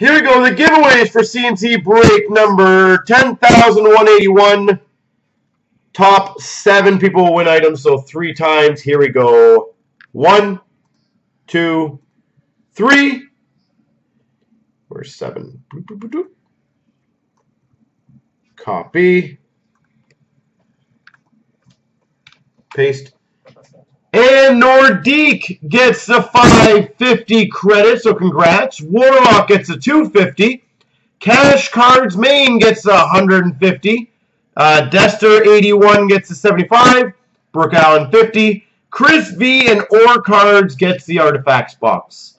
Here we go, the giveaways for CNC break number 10,181. Top seven people will win items, so three times. Here we go. One, two, three. Where's seven? Copy. Paste. And Nordique gets the 550 credit, so congrats. Warlock gets the 250. Cash Cards Main gets a 150. Uh, Dester 81 gets the 75. Brooke Allen 50. Chris V and Or Cards gets the Artifacts box.